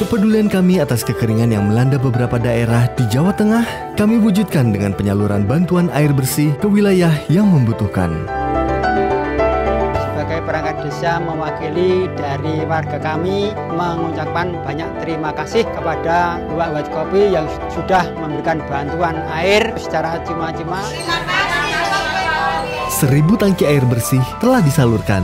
Kepedulian kami atas kekeringan yang melanda beberapa daerah di Jawa Tengah, kami wujudkan dengan penyaluran bantuan air bersih ke wilayah yang membutuhkan. Sebagai perangkat desa mewakili dari warga kami mengucapkan banyak terima kasih kepada dua White Kopi yang sudah memberikan bantuan air secara cuma-cuma. Seribu tangki air bersih telah disalurkan.